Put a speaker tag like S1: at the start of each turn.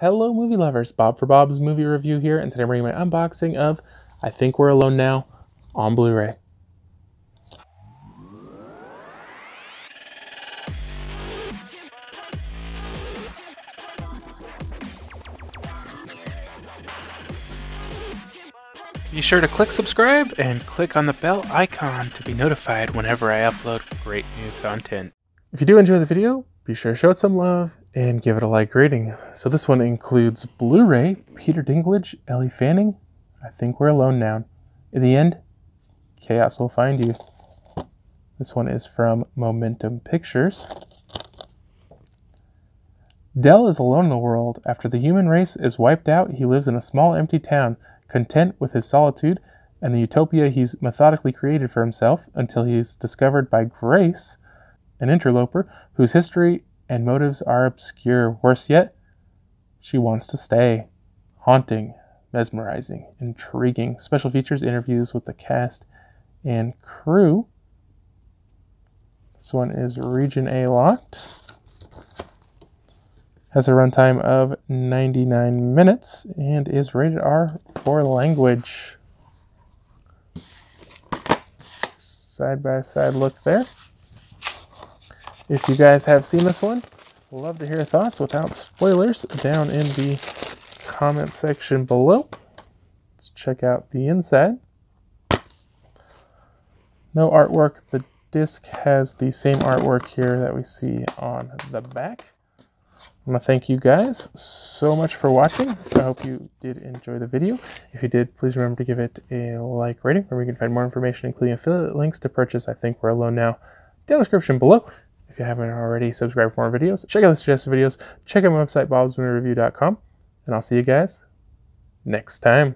S1: Hello, movie lovers. Bob for Bob's movie review here, and today I'm bringing my unboxing of I Think We're Alone Now on Blu ray. Be sure to click subscribe and click on the bell icon to be notified whenever I upload great new content. If you do enjoy the video, be sure to show it some love and give it a like rating. So this one includes Blu-ray, Peter Dinklage, Ellie Fanning. I think we're alone now. In the end, chaos will find you. This one is from Momentum Pictures. Del is alone in the world. After the human race is wiped out, he lives in a small empty town, content with his solitude and the utopia he's methodically created for himself until he is discovered by Grace, an interloper whose history and motives are obscure. Worse yet, she wants to stay. Haunting, mesmerizing, intriguing. Special features, interviews with the cast and crew. This one is Region A locked. Has a runtime of 99 minutes and is rated R for language. Side by side look there. If you guys have seen this one, love to hear thoughts without spoilers down in the comment section below. Let's check out the inside. No artwork. The disc has the same artwork here that we see on the back. I want to thank you guys so much for watching. I hope you did enjoy the video. If you did, please remember to give it a like rating where you can find more information, including affiliate links to purchase I Think We're Alone Now down the description below. If you haven't already, subscribe for more videos. Check out the suggested videos. Check out my website, bobsmoviereview.com. And I'll see you guys next time.